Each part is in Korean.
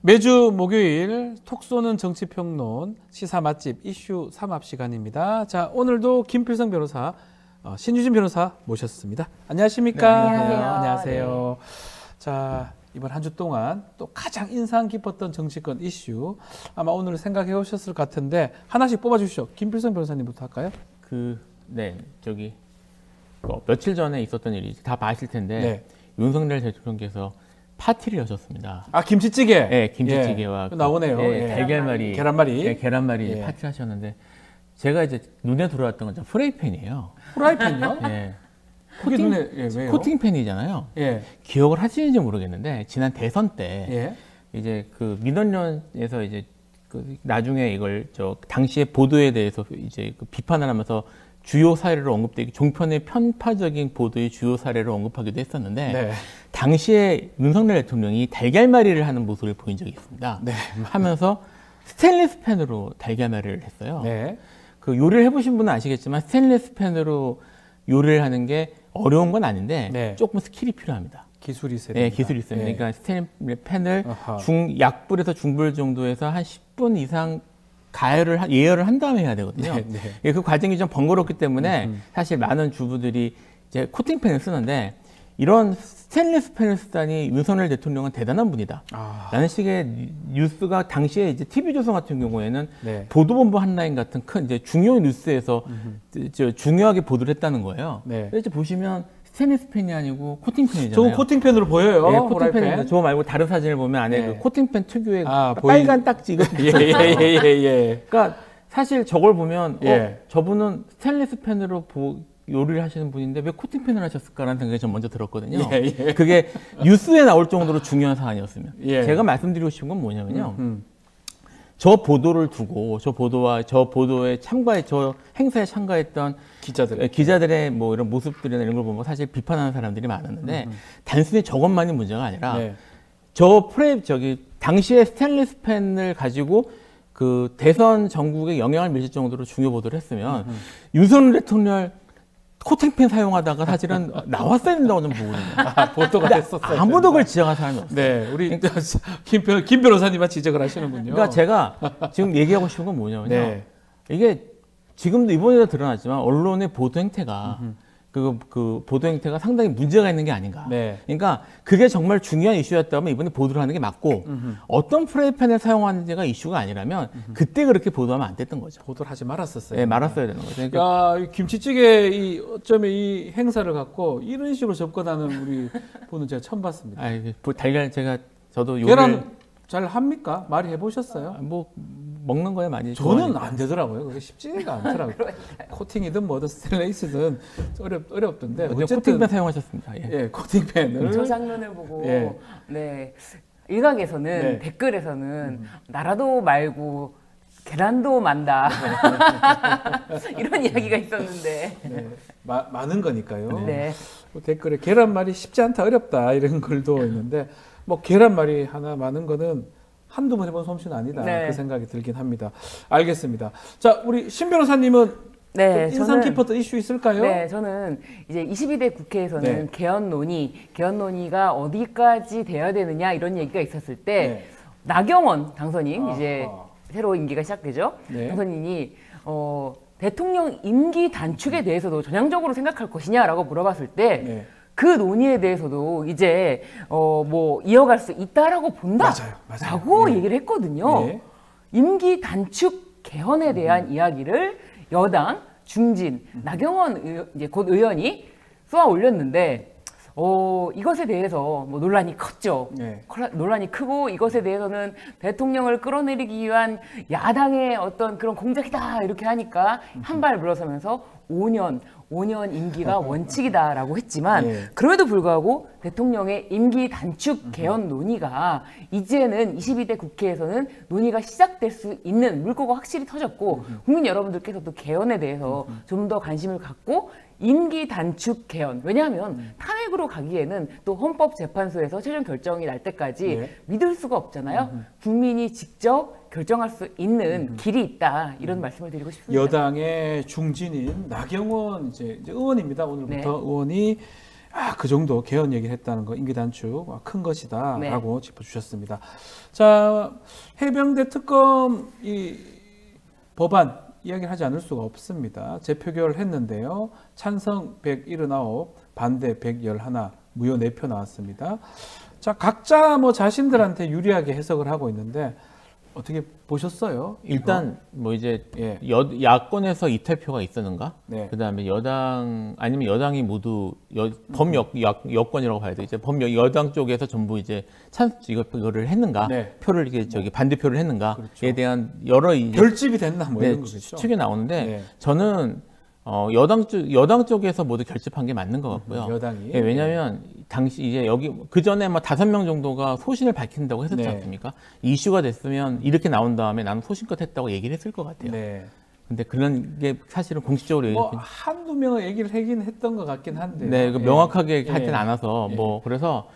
매주 목요일 톡 쏘는 정치평론 시사 맛집 이슈 삼합 시간입니다. 자, 오늘도 김필성 변호사, 어, 신유진 변호사 모셨습니다. 안녕하십니까? 네, 안녕하세요. 안녕하세요. 자, 이번 한 주 동안 또 가장 인상 깊었던 정치권 이슈 아마 오늘 생각해 오셨을 것 같은데 하나씩 뽑아 주시죠. 김필성 변호사님부터 할까요? 그, 네, 저기, 어, 며칠 전에 있었던 일이 다 아실 텐데, 네. 윤석열 대통령께서 파티를 여셨습니다. 아, 김치찌개. 네, 김치찌개와 예, 그, 나오네요. 예, 예. 달걀말이, 계란말이. 예, 계란말이 예. 파티를 하셨는데, 제가 이제 눈에 들어왔던 건 프라이팬이에요. 프라이팬요? 예. 코팅- 눈에 예, 왜요? 코팅팬이잖아요. 예. 기억을 하시는지 모르겠는데, 지난 대선 때, 예. 이제 그 민언련에서 이제 그 나중에 이걸 저 당시의 보도에 대해서 이제 그 비판을 하면서 주요 사례로 언급되기 종편의 편파적인 보도의 주요 사례를 언급하기도 했었는데 네. 당시에 윤석열 대통령이 달걀말이를 하는 모습을 보인 적이 있습니다. 네. 하면서 스테인리스 팬으로 달걀말이를 했어요. 네. 그 요리를 해보신 분은 아시겠지만 스테인리스 팬으로 요리를 하는 게 어려운 건 아닌데 네. 조금 skill이 필요합니다. 기술이 있어야 네. 기술이 있어요. 예. 그러니까 스테인리스 팬을. 중 약불에서 중불 정도에서 한 10분 이상 가열을 하- 예열을 한 다음에 해야 되거든요. 네, 네. 예, 그 과정이 좀 번거롭기 때문에 음, 음. 사실 많은 주부들이 이제 코팅팬을 쓰는데 이런 스테인리스 팬을 쓰다니 윤석열 대통령은 대단한 분이다. 아, 라는 식의 뉴스가 당시에 이제 TV조선 같은 경우에는 네. 보도본부 핫라인 같은 큰 이제 중요 뉴스에서 저 중요하게 보도를 했다는 거예요. 네. 그래서 이제 보시면 스테인리스 팬이 아니고 코팅팬이잖아요. 저거 코팅팬으로 보여요. 예. 코팅팬인데 저거 말고 다른 사진을 보면 안에 네. 그 코팅팬 특유의 아, 빨간 딱지 이거 예, 예, 예, 예, 예. 그러니까 사실 저걸 보면 예. 어, 저분은 스테인리스 팬으로 보- 요리를 하시는 분인데 왜 코팅팬을 하셨을까라는 생각이 좀 먼저 들었거든요. 예, 예. 그게 뉴스에 나올 정도로 중요한 사안이었으면 예. 제가 말씀드리고 싶은 건 뭐냐면요. 음, 저 보도를 두고 저 보도와 저 보도에 참가해 저 행사에 참가했던 기자들. 기자들의 뭐 이런 모습들이나 이런 걸 보면 사실 비판하는 사람들이 많았는데 단순히 저것만이 문제가 아니라 네. 저 프레 저기 당시에 스테인리스 팬을 가지고 그 대선 전국에 영향을 미칠 정도로 중요 보도를 했으면 윤석열 대통령 코팅펜 사용하다가 사실은 나왔어야 된다고 좀 보거든요. 아, 보도가 됐었어요. 아무도 그걸 지적한 사람이 없어요. 네, 우리 김, 변, 김 변호사님만 지적을 하시는군요. 그러니까 제가 지금 얘기하고 싶은 건 뭐냐면요. 네. 이게 지금도 이번에도 드러났지만 언론의 보도 행태가 그, 그 보도 행태가 상당히 문제가 있는 게 아닌가. 네. 그러니까 그게 정말 중요한 이슈였다면 이번에 보도를 하는 게 맞고 어떤 프라이팬을 사용하는지가 이슈가 아니라면 그때 그렇게 보도하면 안 됐던 거죠. 보도를 하지 말았었어요. 예, 말았어야 되는 거죠. 그러니까 야, 이 김치찌개 이 어쩌면 이 행사를 갖고 이런 식으로 접근하는 우리 분은 제가 처음 봤습니다. 아, 달걀 제가 저도 요리를 계란 잘 합니까? 말이 해보셨어요? 아, 뭐 먹는 거에 많이 저는 좋아하니까. 안 되더라고요. 그게 쉽지가 않더라고요. 코팅이든 뭐든 스테인레이스든 어렵 어렵던데 어쨌든 어쨌든 코팅팬 사용하셨습니다. 예. 예 코팅팬을 저 장면을 보고 예. 네 일각에서는 네. 댓글에서는 나라도 말고 계란도 만다 이런 이야기가 있었는데 네, 마- 많은 거니까요. 네. 뭐 댓글에 계란말이 쉽지 않다 어렵다 이런 글도 있는데 뭐 계란말이 하나 많은 거는 한두 번 해본 솜씨는 아니다 네. 그 생각이 들긴 합니다. 알겠습니다. 자 우리 신 변호사님은 네, 좀 인상 깊었던 이슈 있을까요? 네, 저는 이제 22대 국회에서는 네. 개헌 논의, 개헌 논의가 어디까지 돼야 되느냐 이런 얘기가 있었을 때 네. 나경원 당선인 이제 아하. 새로 임기가 시작되죠. 네. 당선인이 어, 대통령 임기 단축에 대해서도 전향적으로 생각할 것이냐라고 물어봤을 때 네. 그 논의에 대해서도 이제 어 뭐 이어갈 수 있다라고 본다라고. 예. 얘기를 했거든요. 예. 임기 단축 개헌에 대한 음. 이야기를 여당 중진 나경원 의, 이제 곧 의원이 쏘아 올렸는데 어 이것에 대해서 뭐 논란이 컸죠. 네. 논란이 크고 이것에 대해서는 대통령을 끌어내리기 위한 야당의 어떤 그런 공작이다 이렇게 하니까 한 발 물러서면서 5년 5년 임기가 원칙이다라고 했지만 예. 그럼에도 불구하고 대통령의 임기 단축 개헌 논의가 이제는 22대 국회에서는 논의가 시작될 수 있는 물꼬가 확실히 터졌고 국민 여러분들께서도 개헌에 대해서 좀 더 관심을 갖고 임기 단축 개헌 왜냐하면 탄핵으로 가기에는 또 헌법재판소에서 최종 결정이 날 때까지 네. 믿을 수가 없잖아요. 국민이 직접 결정할 수 있는 길이 있다 이런 말씀을 드리고 싶습니다. 여당의 중진인 나경원 이제, 이제 의원입니다. 오늘부터 네. 의원이 아, 그 정도 개헌 얘기를 했다는 거 임기 단축 아, 큰 네. 것이다라고 짚어주셨습니다. 자 해병대 특검 이 법안 이야기를 하지 않을 수가 없습니다. 재표결했는데요. 찬성 179, 반대 111, 무효 4표 나왔습니다. 자 각자 뭐 자신들한테 유리하게 해석을 하고 있는데 어떻게 보셨어요? 일단 뭐 이제 예. 여, 야권에서 이탈표가 있었는가? 네. 그다음에 여당 아니면 여당이 모두 여, 범여 여권이라고 봐야 돼. 이제 범여 여당 쪽에서 전부 이제 찬 이거 이거를 했는가? 네. 표를 이게 저기 반대표를 했는가에 그렇죠. 대한 여러 이제 결집이 됐나 뭐 네, 이런 거겠죠. 추측이 나오는데 네. 저는 어, 여당 쪽 여당 쪽에서 모두 결집한 게 맞는 것 같고요. 여당이 예, 왜냐하면 당시 이제 여기 그 전에 뭐 다섯 명 정도가 소신을 밝힌다고 했었지 네. 않습니까? 이슈가 됐으면 이렇게 나온 다음에 나는 소신껏 했다고 얘기를 했을 것 같아요. 네. 근데 그런 게 사실은 공식적으로 뭐 얘기- 한두 명은 얘기를 하긴 했던 것 같긴 한데. 네, 그 명확하게 예. 하진 않아서 예. 뭐 그래서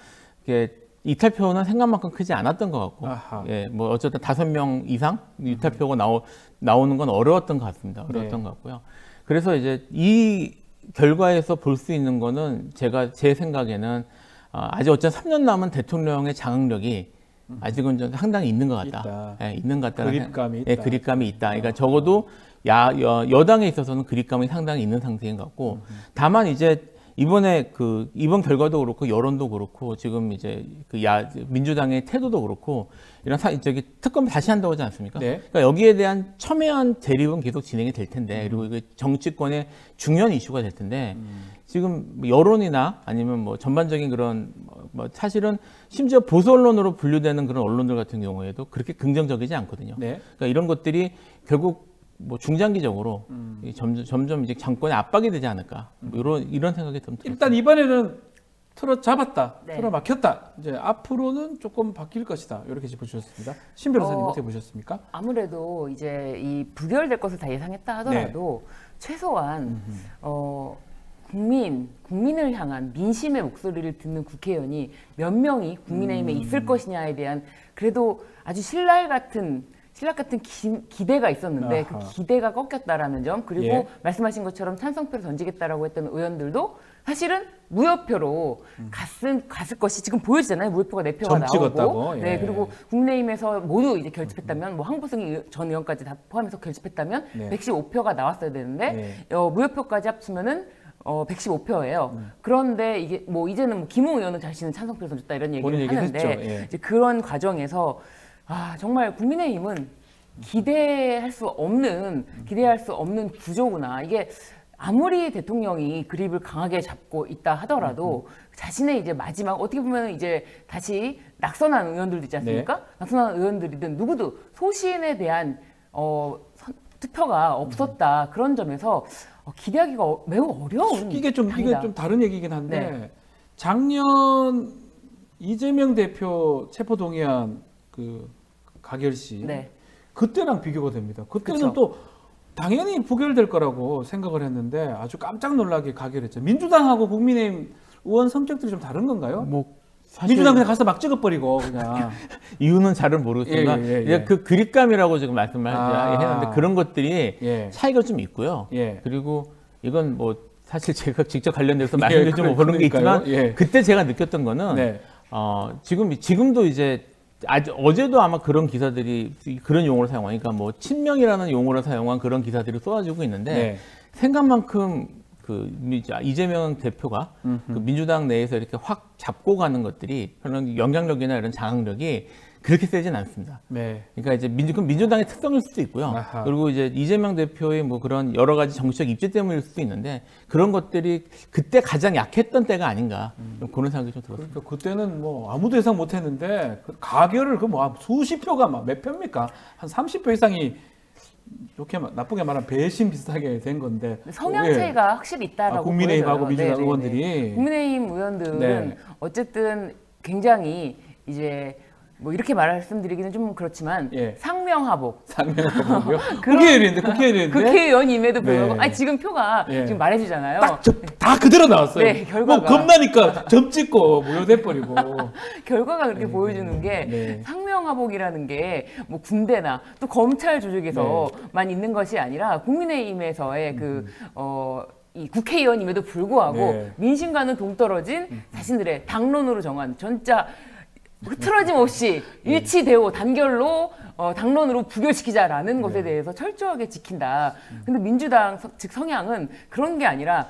이게 이탈표는 생각만큼 크지 않았던 것 같고, 아하. 예, 뭐 어쨌든 다섯 명 이상 이탈표가 나오 나오는 건 어려웠던 것 같습니다. 어려웠던 네. 것 같고요. 그래서 이제 이 결과에서 볼 수 있는 거는 제가 제 생각에는 아, 아직 어쨌든 3년 남은 대통령의 장악력이 아직은 좀 상당히 있는 것 같다. 예, 있는 것 같다. 그립감이 예, 있다. 그립감이 있다. 그러니까 적어도 야, 여, 여당에 있어서는 그립감이 상당히 있는 상태인 것 같고, 다만 이제 이번에 그 이번 결과도 그렇고 여론도 그렇고 지금 이제 그 야 민주당의 태도도 그렇고 이런 사 저기 특검 다시 한다고 하지 않습니까? 네. 그러니까 여기에 대한 첨예한 대립은 계속 진행이 될 텐데 그리고 이게 정치권의 중요한 이슈가 될 텐데 지금 뭐 여론이나 아니면 뭐 전반적인 그런 뭐- 뭐 사실은 심지어 보수 언론으로 분류되는 그런 언론들 같은 경우에도 그렇게 긍정적이지 않거든요. 네. 그러니까 이런 것들이 결국 뭐 중장기적으로 음. 이 점점 점점 이제 정권에 압박이 되지 않을까 뭐 이런 이런 생각이 좀 들어요. 일단 이번에는 틀어 잡았다, 네. 틀어 막혔다. 이제 앞으로는 조금 바뀔 것이다. 이렇게 짚어주셨습니다. 신 변호사님 어, 어떻게 보셨습니까? 아무래도 이제 이 부결될 것을 다 예상했다 하더라도 네. 최소한 어 국민 국민을 향한 민심의 목소리를 듣는 국회의원이 몇 명이 국민의힘에 음. 있을 것이냐에 대한 그래도 아주 신랄 같은 신랄 같은 기, 대가 있었는데 아하. 그 기대가 꺾였다라는 점 그리고 예. 말씀하신 것처럼 찬성표를 던지겠다라고 했던 의원들도 사실은 무효표로 갔을, 갔을 것이 지금 보여지잖아요. 무효표가 네 표가 점 찍었다고, 나오고 예. 네 그리고 국민의힘에서 모두 이제 결집했다면 뭐 황보승 의- 전 의원까지 다 포함해서 결집했다면 네. 115표가 나왔어야 되는데 네. 어, 무효표까지 합치면은 어 115표예요. 음. 그런데 이게 뭐 이제는 뭐 김웅 의원은 자신은 찬성표를 던졌다 이런 얘기를 하는데. 예. 이제 그런 과정에서 아 정말 국민의힘은 기대할 수 없는 기대할 수 없는 구조구나 이게 아무리 대통령이 그립을 강하게 잡고 있다 하더라도 자신의 이제 마지막 어떻게 보면 이제 다시 낙선한 의원들도 있지 않습니까? 네. 낙선한 의원들이든 누구도 소신에 대한 어, 선- 투표가 없었다 그런 점에서 어, 기대하기가 어- 매우 어려운 이게 좀 이게 당이다. 좀 다른 얘기긴 한데 네. 작년 이재명 대표 체포 동의안 그 가결시 네. 그때랑 비교가 됩니다. 그때는 그쵸. 또 당연히 부결될 거라고 생각을 했는데 아주 깜짝 놀라게 가결했죠. 민주당하고 국민의힘 의원 성격들이 좀 다른 건가요? 뭐 사실 민주당 그냥 가서 막 찍어버리고 그냥 이유는 잘은 모르겠지만 예, 예, 예, 예. 그 그립감이라고 지금 말씀을 아. 했는데 그런 것들이 예. 차이가 좀 있고요. 예. 그리고 이건 뭐 사실 제가 직접 관련돼서 예, 말씀드리지 그래, 못 보는 게. 있지만 예. 그때 제가 느꼈던 거는 네. 어, 지금 지금도 이제 아주 어제도 아마 그런 기사들이 그런 용어를 사용하니까 뭐 친명이라는 용어를 사용한 그런 기사들이 쏟아지고 있는데 네. 생각만큼 그 미- 이재명 대표가 그 민주당 내에서 이렇게 확 잡고 가는 것들이 그런 영향력이나 이런 장악력이 그렇게 세진 않습니다. 네. 그러니까 이제 민주, 그건 민주당의 특성일 수도 있고요. 아하. 그리고 이제 이재명 대표의 뭐 그런 여러 가지 정치적 입지 때문일 수도 있는데 그런 것들이 그때 가장 약했던 때가 아닌가 좀 그런 생각이 좀 들었습니다. 그러니까 그때는 뭐 아무도 예상 못 했는데 그 가결을 그 뭐 수십 표가 막 몇 표입니까? 한 30표 이상이 좋게 말- 나쁘게 말하면 배신 비슷하게 된 건데 성향 예. 차이가 확실히 있다라고 아, 국민의힘하고 보여져요. 민주당 네네네. 의원들이 국민의힘 의원들은 네. 어쨌든 굉장히 이제 뭐 이렇게 말씀드리기는 좀 그렇지만 예. 상명하복. 그런- 국회의원인데 국회의원인데 국회의원임에도 불구하고 네. 아니 지금 표가 예. 지금 말해주잖아요. 딱 다 그대로 나왔어요. 네, 결과가. 뭐 겁나니까 점 찍고 무효돼 버리고. 결과가 그렇게 보여주는 게 네. 상명하복이라는 게 뭐 군대나 또 검찰 조직에서만 네. 있는 것이 아니라 국민의힘에서의 그 음. 어. 이 국회의원임에도 불구하고 네. 민심과는 동떨어진 자신들의 당론으로 정한 전자 흐트러짐 없이 일치되고 단결로 어, 당론으로 부결시키자라는 것에 대해서 철저하게 지킨다. 근데 민주당 서- 즉 성향은 그런 게 아니라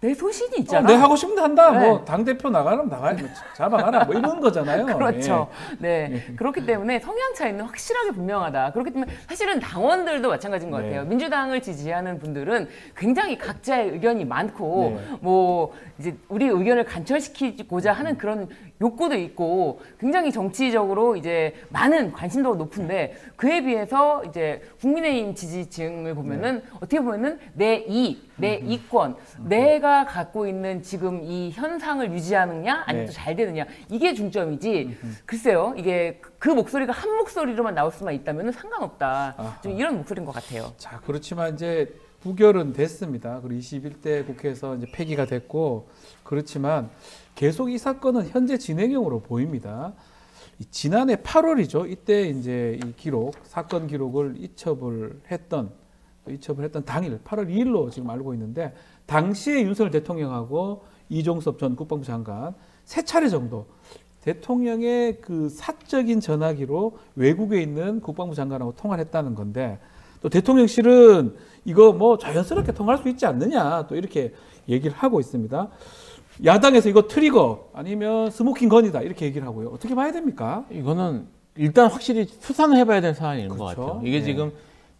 내 소신이 어, 있잖아. 내 하고 싶은데 한다. 네. 뭐당 대표 나가면 나가 뭐 잡아가라. 뭐 이런 거잖아요. 그렇죠. 예. 네. 그렇기 때문에 성향 차이는 확실하게 분명하다. 그렇기 때문에 사실은 당원들도 마찬가지인 것 네. 같아요. 민주당을 지지하는 분들은 굉장히 각자의 의견이 많고 네. 뭐 이제 우리 의견을 관철시키고자 하는 그런 욕구도 있고 굉장히 정치적으로 이제 많은 관심도가 높은데 그에 비해서 이제 국민의힘 지지층을 보면은 어떻게 보면은 내 이, 내 이권, 내가 갖고 있는 지금 이 현상을 유지하느냐 아니면 네. 또잘 되느냐 이게 중점이지 글쎄요 이게 그- 그 목소리가 한 목소리로만 나올 수만 있다면 상관없다 아하. 좀 이런 목소리인 것 같아요. 자, 그렇지만 이제 부결은 됐습니다. 그리고 21대 국회에서 이제 폐기가 됐고 그렇지만 계속 이 사건은 현재 진행형으로 보입니다. 이 지난해 8월이죠. 이때 이제 이 기록 사건 기록을 이첩을 했던 또 이첩을 했던 당일 8월 2일로 지금 알고 있는데 당시에 윤석열 대통령하고 이종섭 전 국방부 장관 세 차례 정도 대통령의 그 사적인 전화기로 외국에 있는 국방부 장관하고 통화를 했다는 건데 또 대통령실은 이거 뭐 자연스럽게 통할 수 있지 않느냐 또 이렇게 얘기를 하고 있습니다. 야당에서 이거 trigger 아니면 smoking gun이다 이렇게 얘기를 하고요. 어떻게 봐야 됩니까? 이거는 일단 확실히 수사는 해봐야 되는 사안인 것 그렇죠. 같아요. 이게 네. 지금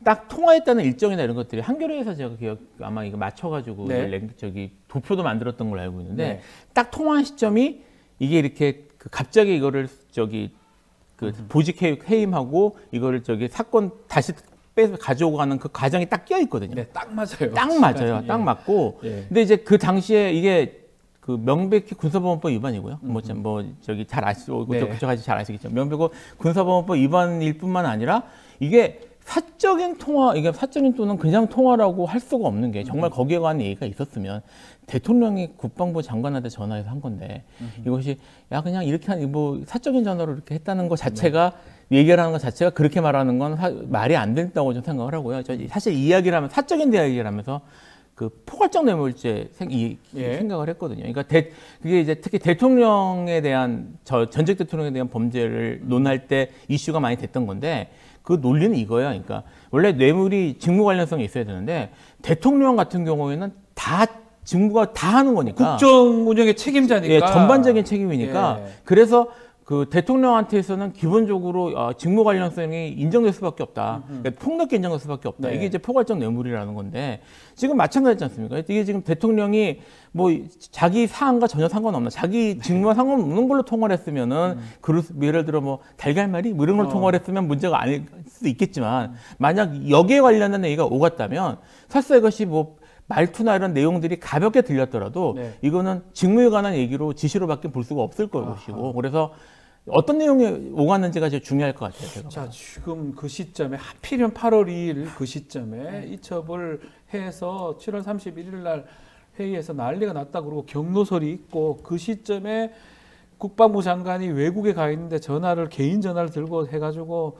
딱 통화했다는 일정이나 이런 것들이 한겨레에서 제가 기억 아마 이거 맞춰가지고 네. 랭- 저기 도표도 만들었던 걸로 알고 있는데 네. 딱 통화한 시점이 이게 이렇게 그 갑자기 이거를 저기 그 보직 해- 해임하고 이거를 저기 사건 다시 빼서 가져오고 가는 그 과정이 딱 끼어 있거든요. 네, 딱 맞아요. 딱 맞아요. 예. 딱 맞고. 예. 근데 이제 그 당시에 이게 그 명백히 군사보안법 위반이고요. 뭐, 참 뭐, 저기 잘 아시고, 네. 네. 그쪽까지 잘 아시겠죠. 명백히 군사보안법 위반일 뿐만 아니라 이게 사적인 통화, 이게 사적인 또는 그냥 통화라고 할 수가 없는 게 정말 거기에 관한 얘기가 있었으면 대통령이 국방부 장관한테 전화해서 한 건데 이것이 야, 그냥 이렇게 한, 뭐 사적인 전화로 이렇게 했다는 것 자체가 얘기를 하는 것 자체가 그렇게 말하는 건 사- 말이 안 된다고 좀 생각을 하고요. 저 사실 이야기를 하면 사적인 대화를 하면서 그 포괄적 뇌물죄 생, 이, 예. 생각을 했거든요. 그러니까 대, 그게 이제 특히 대통령에 대한 저 전직 대통령에 대한 범죄를 논할 때 이슈가 많이 됐던 건데 그 논리는 이거예요. 그러니까 원래 뇌물이 직무 관련성이 있어야 되는데 대통령 같은 경우에는 다 직무가 다 하는 거니까 국정 운영의 책임자니까 예, 전반적인 책임이니까 예. 그래서 그 대통령한테서는 기본적으로 어, 직무 관련성이 인정될 수밖에 없다. 그러니까 폭넓게 인정될 수밖에 없다. 네. 이게 이제 포괄적 뇌물이라는 건데 지금 마찬가지지 않습니까? 이게 지금 대통령이 뭐 자기 사안과 전혀 상관없는 자기 직무와 상관없는 걸로 통화를 했으면은 그럴 수- 예를 들어 뭐 달걀말이 뭐 이런 걸 어. 통화를 했으면 문제가 아닐 수도 있겠지만 만약 여기에 관련된 얘기가 오갔다면 사실 이것이 뭐 말투나 이런 내용들이 가볍게 들렸더라도 네. 이거는 직무에 관한 얘기로 지시로밖에 볼 수가 없을 것이고 그래서 어떤 내용이 오갔는지가 제일 중요할 것 같아요. 제가. 자 지금 그 시점에 하필이면 8월 2일 그 시점에 이첩을 해서 7월 31일 날 회의에서 난리가 났다 그러고 경로설이 있고 그 시점에 국방부 장관이 외국에 가 있는데 전화를 개인 전화를 들고 해가지고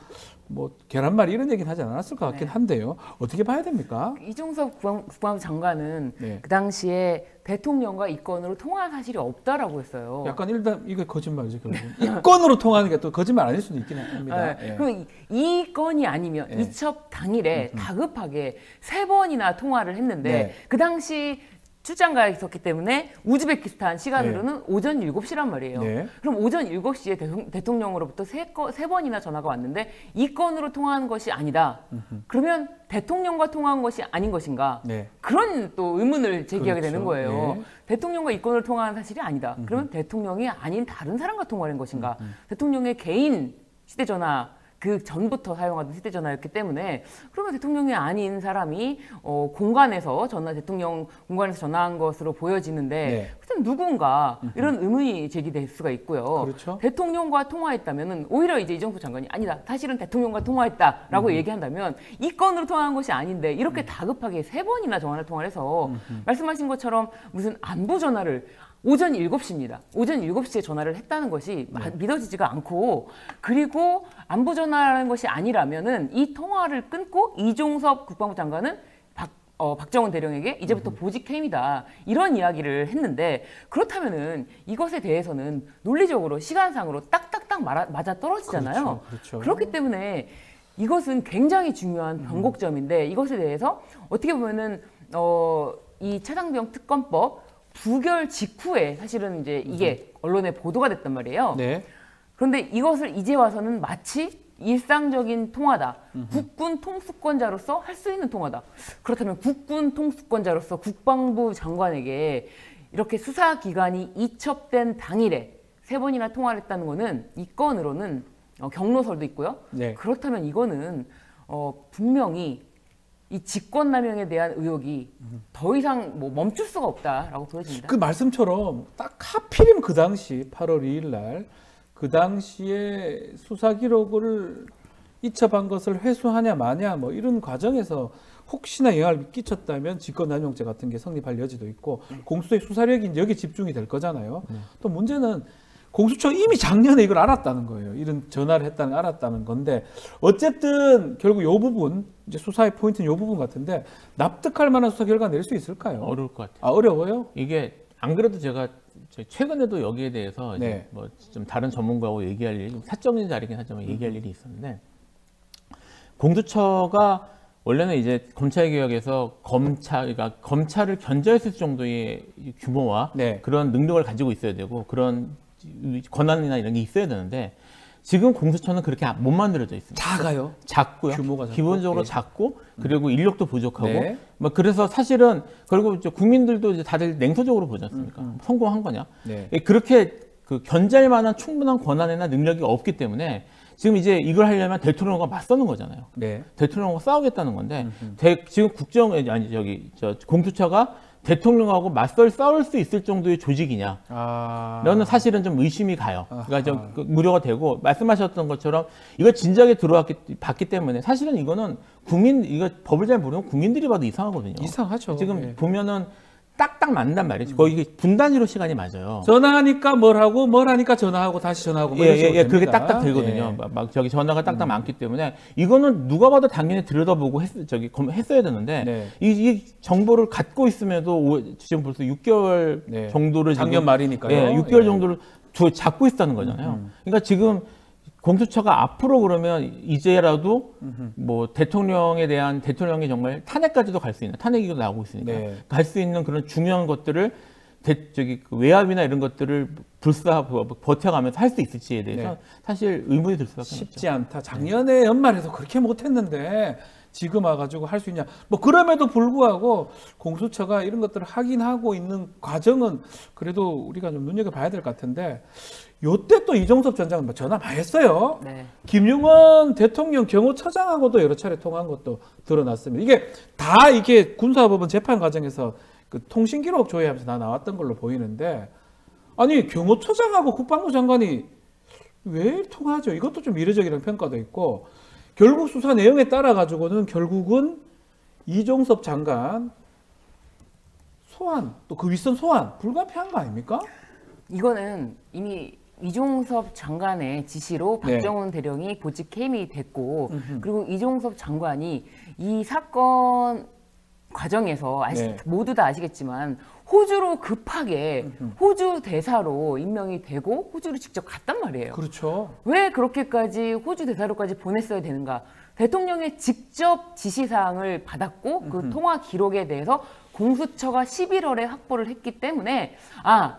뭐 계란말이 이런 얘기는 하지 않았을 것 같긴 네. 한데요. 어떻게 봐야 됩니까? 이종섭 국방, 국방부 장관은 네. 그 당시에 대통령과 이건으로 통화한 사실이 없다라고 했어요. 약간 일단 이거 거짓말이죠 결국. 이건으로 통하는 게 또 거짓말 아닐 수도 있긴 합니다. 네. 예. 그럼 이, 이 건이 아니면 예. 이첩 당일에 다급하게 세 번이나 통화를 했는데 네. 그 당시 출장 가 있었기 때문에 우즈베키스탄 시간으로는 오전 7시란 말이에요. 네. 그럼 오전 7시에 대통- 대통 령으로부터 세, 거, 세 번이나 전화가 왔는데 이 건으로 통화한 것이 아니다. 그러면 대통령과 통화한 것이 아닌 것인가? 네. 그런 또 의문을 제기하게 그렇죠. 되는 거예요. 네. 대통령과 이권을 통화한 사실이 아니다. 그러면 대통령이 아닌 다른 사람과 통화를 한 것인가? 대통령의 개인 휴대전화 그 전부터 사용하던 휴대전화였기 때문에 그러면 대통령이 아닌 사람이 어, 공간에서 전화 대통령 공간에서 전화한 것으로 보여지는데 네. 그때 누군가 이런 의문이 제기될 수가 있고요. 그렇죠. 대통령과 통화했다면은 오히려 이제 이정수 장관이 아니다. 사실은 대통령과 통화했다라고 얘기한다면 이 건으로 통화한 것이 아닌데 이렇게 다급하게 세 번이나 전화 통화를 해서 말씀하신 것처럼 무슨 안보 전화를 오전 7시입니다. 오전 7시에 전화를 했다는 것이 마- 믿어지지가 않고 그리고 안보 전화라는 것이 아니라면은 이 통화를 끊고 이종섭 국방부 장관은 박- 어, 박정훈 대령에게 이제부터 보직 해임이다 이런 이야기를 했는데 그렇다면은 이것에 대해서는 논리적으로 시간상으로 딱딱딱 말아, 맞아 떨어지잖아요. 그렇죠. 그렇기 때문에 이것은 굉장히 중요한 변곡점인데 이것에 대해서 어떻게 보면은 어, 이 차상병 특검법 부결 직후에 사실은 이제 이게 언론에 보도가 됐단 말이에요. 네. 그런데 이것을 이제 와서는 마치 일상적인 통화다. 국군 통수권자로서 할 수 있는 통화다. 그렇다면 국군 통수권자로서 국방부 장관에게 이렇게 수사기관이 이첩된 당일에 세 번이나 통화를 했다는 거는 이 건으로는 어, 경로설도 있고요. 네. 그렇다면 이거는 어, 분명히 이 직권남용에 대한 의혹이 더 이상 뭐 멈출 수가 없다라고 보여집니다. 그 말씀처럼 딱 하필이면 그 당시 8월 2일 날 그 당시에 수사 기록을 이첩한 것을 회수하냐 마냐 뭐 이런 과정에서 혹시나 영향을 끼쳤다면 직권남용죄 같은 게 성립할 여지도 있고 공수처의 수사력이 이제 여기 집중이 될 거잖아요. 또 문제는 공수처가 이미 작년에 이걸 알았다는 거예요. 이런 전화를 했다는 걸 알았다는 건데 어쨌든 결국 요 부분 이제 수사의 포인트는 요 부분 같은데 납득할 만한 수사 결과 낼 수 있을까요? 어려울 것 같아요. 아 어려워요? 이게 안 그래도 제가 저 최근에도 여기에 대해서 네. 뭐좀 다른 전문가하고 얘기할 일이 좀 사적인 자리긴 하지만 얘기할 일이 있었는데 공수처가 원래는 이제 검찰 개혁에서 검찰 그러니까 검찰을 견제했을 정도의 이 규모와 네. 그런 능력을 가지고 있어야 되고 그런 권한이나 이런 게 있어야 되는데 지금 공수처는 그렇게 못 만들어져 있습니다. 작아요. 작고요. 규모가 작고. 기본적으로 네. 작고 그리고 인력도 부족하고 네. 뭐 그래서 사실은 그리고 이제 국민들도 이제 다들 냉소적으로 보지 않습니까? 음, 성공한 거냐? 네. 예, 그렇게 그 견제할 만한 충분한 권한이나 능력이 없기 때문에 지금 이제 이걸 하려면 대통령과 맞서는 거잖아요. 네. 대통령과 싸우겠다는 건데 대- 지금 국정 아니 저기 저 공수처가 대통령하고 맞설 싸울 수 있을 정도의 조직이냐? 아. 너는 사실은 좀 의심이 가요. 아하. 그러니까 좀그 무료가 되고 말씀하셨던 것처럼 이거 진작에 들어왔기 봤기 때문에 사실은 이거는 국민 이거 법을 잘 모르면 국민들이 봐도 이상하거든요. 이상하죠. 지금 네. 보면은 딱딱 맞는단 말이죠. 거의 이게 분단위로 시간이 맞아요. 전화하니까 뭘 하고 뭘 하니까 전화하고 다시 전화하고 뭐 예, 예, 예, 그게. 딱딱 되거든요. 예. 막, 막 저기 전화가 딱딱 많기 때문에 이거는 누가 봐도 당연히 들여다보고 했, 저기 검- 했어야 되는데 네. 이, 이 정보를 갖고 있음에도 오- 지금 벌써 6개월 네. 정도를 작년 지금 말이니까요. 예, 6개월 예. 정도를 두, 잡고 있다는 거잖아요. 그러니까 지금 공수처가 앞으로 그러면 이제라도 뭐 대통령에 대한 대통령이 정말 탄핵까지도 갈 수 있는 탄핵이 나오고 있으니까 네. 갈수 있는 그런 중요한 것들을 대, 저기 그 외압이나 이런 것들을 불사 버- 버텨가면서 할 수 있을지에 대해서 네. 사실 의문이 들 수밖에 없죠. 쉽지 않다. 작년에 연말에도 그렇게 못했는데 지금 와가지고 할 수 있냐? 뭐 그럼에도 불구하고 공수처가 이런 것들을 확인하고 있는 과정은 그래도 우리가 좀 눈여겨 봐야 될 것 같은데 요때 또 이종섭 전 장관 뭐 전화 많이 했어요. 네. 김용원 대통령 경호처장하고도 여러 차례 통화한 것도 드러났습니다. 이게 다 이게 군사법원 재판 과정에서 그 통신 기록 조회하면서 다 나왔던 걸로 보이는데 아니 경호처장하고 국방부 장관이 왜 통하죠? 이것도 좀 미래적이라는 평가도 있고 결국 수사 내용에 따라 가지고는 결국은 이종섭 장관 소환 또 그 윗선 소환 불가피한 거 아닙니까? 이거는 이미 이종섭 장관의 지시로 네. 박정훈 대령이 보직 해임이 됐고 음흠. 그리고 이종섭 장관이 이 사건 과정에서 아시, 네. 모두 다 아시겠지만 호주로 급하게. 호주 대사로 임명이 되고 호주를 직접 갔단 말이에요. 그렇죠. 왜 그렇게까지 호주 대사로까지 보냈어야 되는가? 대통령의 직접 지시사항을 받았고 그 통화 기록에 대해서 공수처가 11월에 확보를 했기 때문에 아,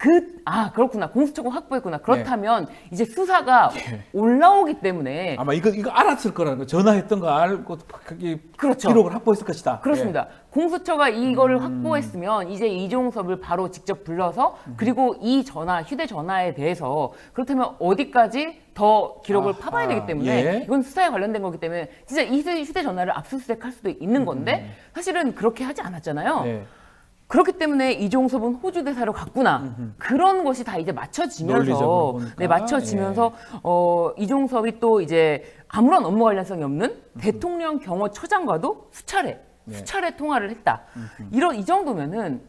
그, 아, 그렇구나. 공수처가 확보했구나. 그렇다면 이제 수사가 예. 올라오기 때문에 아마 이거 이거 알았을 거라는 거 전화했던 거 알고 그렇죠. 기록을 확보했을 것이다. 그렇습니다. 공수처가 이거를 확보했으면 이제 이종섭을 바로 직접 불러서 그리고 이 전화, 휴대전화에 대해서 그렇다면 어디까지 더 기록을 아하, 파봐야 되기 때문에 예. 이건 수사에 관련된 거기 때문에 진짜 이 휴대- 휴대전화를 압수수색할 수도 있는 건데 사실은 그렇게 하지 않았잖아요. 예. 네. 그렇기 때문에 이종섭은 호주 대사로 갔구나. 그런 것이 다 이제 맞춰지면서. 네, 맞춰지면서 어, 이종섭이 또 이제 아무런 업무 관련성이 없는 대통령 경호처장과도 수차례 네. 수차례 통화를 했다. 이런 이 정도면은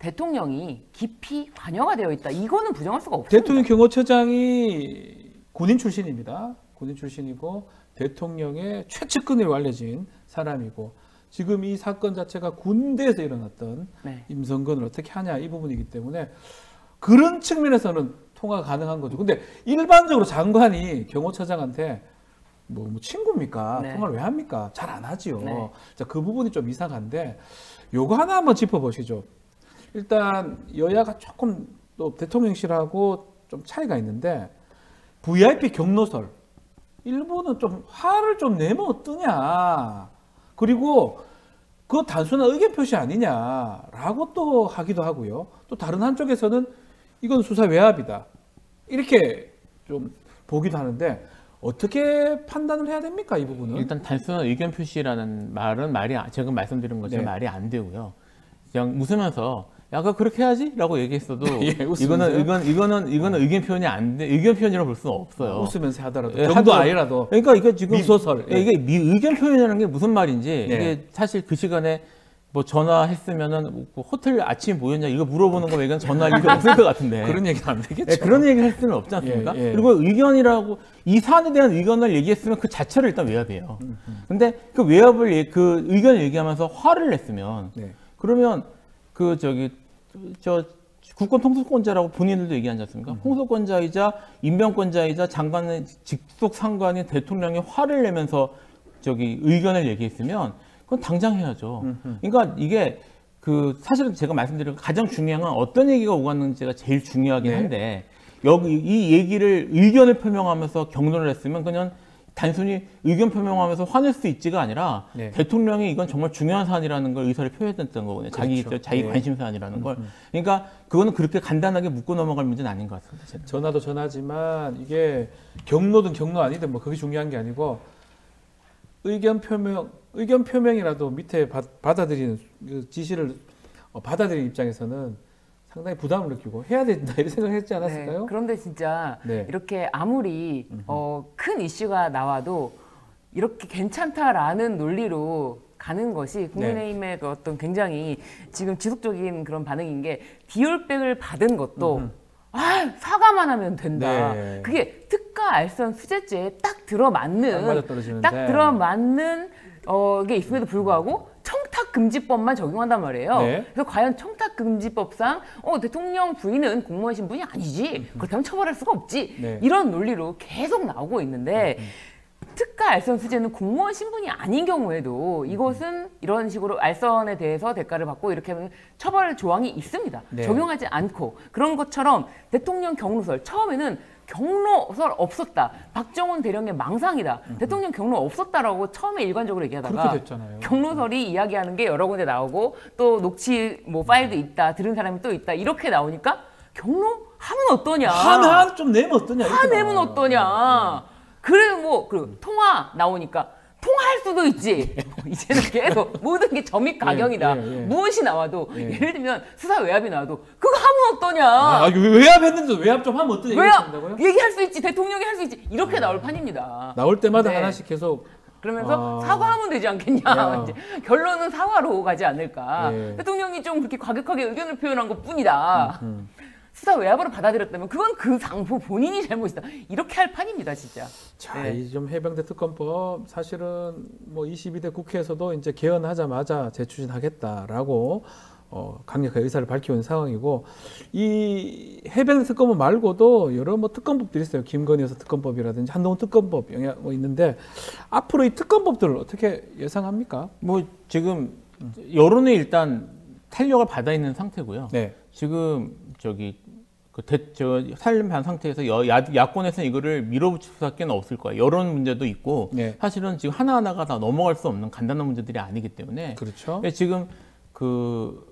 대통령이 깊이 관여가 되어 있다. 이거는 부정할 수가 없습니다. 대통령 경호처장이 군인 출신입니다. 군인 출신이고 대통령의 최측근으로 알려진 사람이고 지금 이 사건 자체가 군대에서 일어났던 네. 임성근을 어떻게 하냐 이 부분이기 때문에 그런 측면에서는 통화가 가능한 거죠. 근데 일반적으로 장관이 경호처장한테 뭐, 뭐 친구입니까? 네. 통화를 왜 합니까? 잘 안 하지요. 네. 자, 그 부분이 좀 이상한데 요거 하나 한번 짚어보시죠. 일단 여야가 조금 또 대통령실하고 좀 차이가 있는데 VIP 경로설 일부는 좀 화를 좀 내면 어떠냐. 그리고 그 단순한 의견 표시 아니냐라고 또 하기도 하고요. 또 다른 한쪽에서는 이건 수사 외압이다. 이렇게 좀 보기도 하는데 어떻게 판단을 해야 됩니까 이 부분은? 일단 단순한 의견 표시라는 말은 말이 안- 제가 말씀드린 것처럼 네. 말이 안 되고요. 그냥 웃으면서 야, 그 그렇게 해야지라고 얘기했어도 예? 이거는 이건 이거는 이거는 의견 표현이 안 돼. 의견 표현이라고 볼 수는 없어요. 웃으면서 하더라도 예, 정도 아니라도 그러니까 이거 지금 미소설. 예, 이게 미, 의견 표현이라는 게 무슨 말인지 네. 이게 사실 그 시간에 뭐 전화했으면은 뭐 호텔 아침 뭐였냐 이거 물어보는 거 외에는 전화할 일이 없을 것 같은데 그런 얘기는 안 되겠죠. 예, 그런 얘기 할 수는 없지 않습니까? 예, 예. 그리고 의견이라고 이 사안에 대한 의견을 얘기했으면 그 자체를 일단 외압이에요. 근데 그 외압을 얘- 그 의견을 얘기하면서 화를 냈으면 네. 그러면 그 저기 저 국권 통수권자라고 본인들도 얘기하지 않습니까? 통수권자이자 임명권자이자 장관의 직속 상관인 대통령이 화를 내면서 저기 의견을 얘기했으면 그건 당장 해야죠. 그러니까 이게 그 사실은 제가 말씀드린 가장 중요한 건 어떤 얘기가 오갔는지가 제일 중요하긴 네. 한데 여기 이 얘기를 의견을 표명하면서 경론을 했으면 그냥 단순히 의견 표명하면서 화낼 수 있지가 아니라 네. 대통령이 이건 정말 중요한 사안이라는 걸 의사를 표현했던 거거든요. 자기 그렇죠. 자기 네. 관심 사안이라는 걸. 그러니까 그거는 그렇게 간단하게 묻고 넘어갈 문제는 아닌 것 같습니다. 저는. 전화도 전화지만 이게 경로든 경로 아니든 뭐 그게 중요한 게 아니고 의견 표명 의견 표명이라도 밑에 받, 받아들이는 그 지시를 어, 받아들이는 입장에서는 상당히 부담을 느끼고 해야 된다 이런 생각을 했지 않았을까요? 네, 그런데 진짜 네. 이렇게 아무리 어, 큰 이슈가 나와도 이렇게 괜찮다라는 논리로 가는 것이 국민의힘의 그 어떤 굉장히 지금 지속적인 그런 반응인 게 디올백을 받은 것도 아 사과만 하면 된다. 네. 그게 특가 알선 수재죄에 딱딱 들어맞는 맞아떨어지는데 딱 들어맞는 어, 게 있음에도 불구하고 청탁금지법만 적용한단 말이에요. 네. 그래서 과연 청탁금지법상 어, 대통령 부인은 공무원 신분이 아니지. 그렇다면 처벌할 수가 없지. 네. 이런 논리로 계속 나오고 있는데 특가 알선 수재는 공무원 신분이 아닌 경우에도 이것은 이런 식으로 알선에 대해서 대가를 받고 이렇게 하면 처벌 조항이 있습니다. 네. 적용하지 않고 그런 것처럼 대통령 경로설 처음에는 경로설 없었다. 박정훈 대령의 망상이다. 대통령 경로 없었다라고 처음에 일관적으로 얘기하다가 그렇게 됐잖아요. 경로설이 이야기하는 게 여러 군데 나오고 또 녹취 뭐 파일도 있다. 들은 사람이 또 있다. 이렇게 나오니까 경로 하면 어떠냐? 하나 좀 내면 어떠냐? 화내면 나와요. 어떠냐? 그래 뭐 그 통화 나오니까 통화할 수도 있지. 이제는 계속 모든 게 점입. 예, 예, 예. 무엇이 나와도 예. 예를 들면 수사 외압이 나와도 그거 하면 어떠냐? 아, 이거 외압 했는데 외압 좀 하면 어떠냐? 외압? 얘기할 수 있지. 대통령이 할 수 있지. 이렇게 나올 판입니다. 나올 때마다 네. 하나씩 계속 그러면서 아. 사과하면 되지 않겠냐. 야. 결론은 사과로 가지 않을까. 예. 대통령이 좀 그렇게 과격하게 의견을 표현한 것 뿐이다. 음, 수사 외압으로 받아들였다면 그건 그 상부 본인이 잘못이다. 이렇게 할 판입니다, 진짜. 자, 네. 이좀 해병대 특검법 사실은 뭐 22대 국회에서도 이제 개헌하자마자 재추진하겠다라고 어, 강력하게 의사를 밝히고 있는 상황이고 이 해병대 특검법 말고도 여러 뭐 특검법들이 있어요. 김건희 여사 특검법이라든지 한동훈 특검법 영향 뭐 있는데 앞으로 이 특검법들을 어떻게 예상합니까? 뭐 지금 여론이 일단 탄력을 받아 있는 상태고요. 네. 지금 저기 그저 살림반 상태에서 여, 야, 야권에서는 이거를 밀어붙일 수밖에 없을 거예요. 여론 문제도 있고 네. 사실은 지금 하나 하나가 다 넘어갈 수 없는 간단한 문제들이 아니기 때문에 그렇죠. 예, 지금 그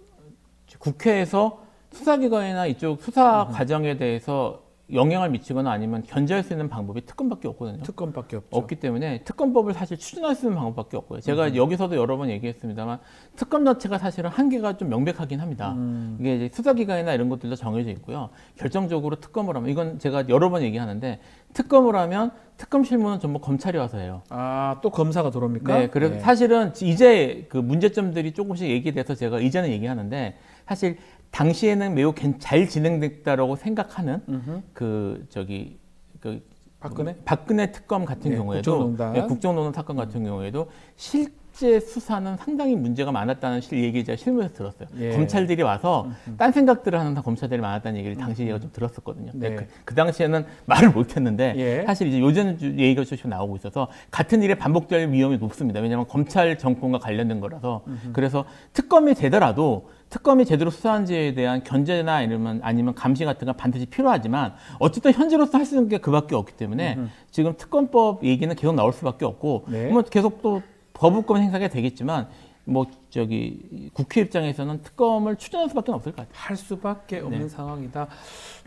국회에서 수사기관이나 이쪽 수사 과정에 대해서 영향을 미치거나 아니면 견제할 수 있는 방법이 특검밖에 없거든요. 특검밖에 없죠. 없기 때문에 특검법을 사실 추진할 수 있는 방법밖에 없고요. 제가 음. 여기서도 여러 번 얘기했습니다만 특검 자체가 사실은 한계가 좀 명백하긴 합니다. 음. 이게 이제 수사기관이나 이런 것들도 정해져 있고요. 결정적으로 특검을 하면 이건 제가 여러 번 얘기하는데 특검을 하면 특검 실무는 전부 검찰이 와서 해요. 아, 또 검사가 들어옵니까? 네, 그래서 사실은 이제 그 문제점들이 조금씩 얘기돼서 제가 이제는 얘기하는데 사실 당시에는 매우 괜- 잘 진행됐다라고 생각하는 음흠. 그 저기 그 박근혜? 박근혜 특검 같은 네, 경우에도 국정농단. 네, 국정농단 사건 같은 경우에도 실 실제 수사는 상당히 문제가 많았다는 실 얘기 제가 실무에서 들었어요. 예. 검찰들이 와서 딴 생각들을 하는 검찰들이 많았다는 얘기를 당시 제가 좀 들었었거든요. 네. 그, 그 당시에는 말을 못했는데 예. 사실 이제 요즘 주- 얘기가 조금 나오고 있어서 같은 일에 반복될 위험이 높습니다. 왜냐하면 검찰 정권과 관련된 거라서 그래서 특검이 되더라도 특검이 제대로 수사한지에 대한 견제나 아니면 아니면 감시 같은 건 반드시 필요하지만 어쨌든 현재로서 할 수 있는 게 그밖에 없기 때문에 지금 특검법 얘기는 계속 나올 수밖에 없고 네. 뭐 계속 또 거부권 행사가 되겠지만 뭐 저기 국회 입장에서는 특검을 추진할 수밖에 없을 것 같아요. 할 수밖에 없는 네. 상황이다.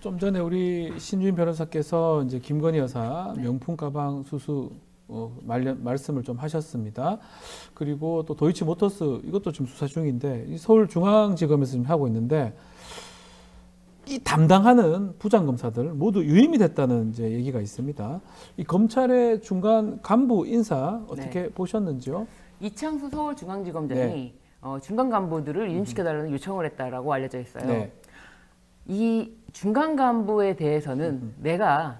좀 전에 우리 신주인 변호사께서 이제 김건희 여사 명품 가방 수수 어, 말려, 말씀을 좀 하셨습니다. 그리고 또 도이치 모터스 이것도 지금 수사 중인데 이 서울중앙지검에서 지금 하고 있는데 이 담당하는 부장검사들 모두 유임이 됐다는 이제 얘기가 있습니다. 이 검찰의 중간 간부 인사 어떻게 보셨는지요? 이창수 서울중앙지검장이 네. 어, 중간 간부들을 유임시켜달라는 요청을 했다라고 알려져 있어요. 네. 이 중간 간부에 대해서는 내가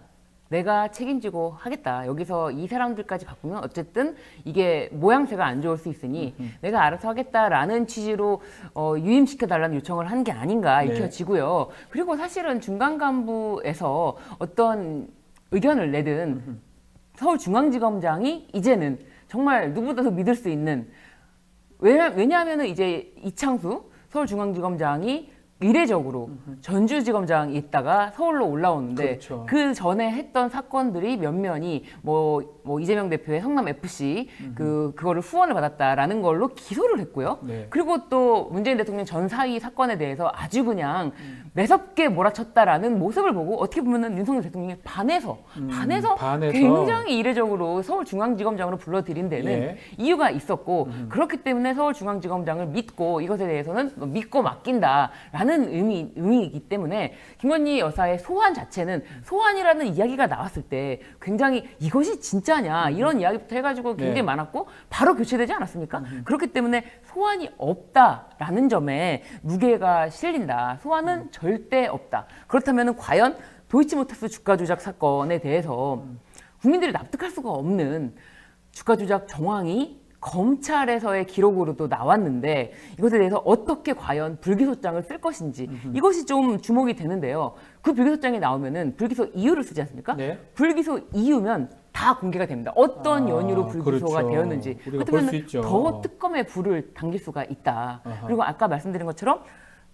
내가 책임지고 하겠다. 여기서 이 사람들까지 바꾸면 어쨌든 이게 모양새가 안 좋을 수 있으니 내가 알아서 하겠다라는 취지로 어, 유임시켜 달라는 요청을 한 게 아닌가 네. 읽혀지고요. 그리고 사실은 중간 간부에서 어떤 의견을 내든 서울중앙지검장이 이제는 정말 누구보다도 믿을 수 있는 왜냐, 왜냐하면 이제 이창수 서울중앙지검장이 이례적으로 전주지검장이 있다가 서울로 올라오는데 그렇죠. 그 전에 했던 사건들이 몇몇이 뭐, 뭐 이재명 대표의 성남 FC 그 그거를 후원을 받았다라는 걸로 기소를 했고요. 네. 그리고 또 문재인 대통령 전 사위 사건에 대해서 아주 그냥 매섭게 몰아쳤다라는 모습을 보고 어떻게 보면은 윤석열 대통령이 반해서 반해서, 반해서. 굉장히 이례적으로 서울중앙지검장으로 불러들인 데는 예. 이유가 있었고 그렇기 때문에 서울중앙지검장을 믿고 이것에 대해서는 뭐 믿고 맡긴다라는 의미 의미이기 때문에 김건희 여사의 소환 자체는 소환이라는 이야기가 나왔을 때 굉장히 이것이 진짜냐 이런 이야기부터 해가지고 굉장히 네. 많았고 바로 교체되지 않았습니까? 그렇기 때문에 소환이 없다라는 점에 무게가 실린다. 소환은 절대 없다. 그렇다면 과연 도이치모터스 주가 조작 사건에 대해서 국민들이 납득할 수가 없는 주가 조작 정황이 검찰에서의 기록으로도 나왔는데 이것에 대해서 어떻게 과연 불기소장을 쓸 것인지 이것이 좀 주목이 되는데요. 그 불기소장이 나오면은 불기소 이유를 쓰지 않습니까? 네. 불기소 이유면 다 공개가 됩니다. 어떤 아, 연유로 불기소가 그렇죠. 되었는지 그렇다면. 더 특검에 불을 당길 수가 있다. 아하. 그리고 아까 말씀드린 것처럼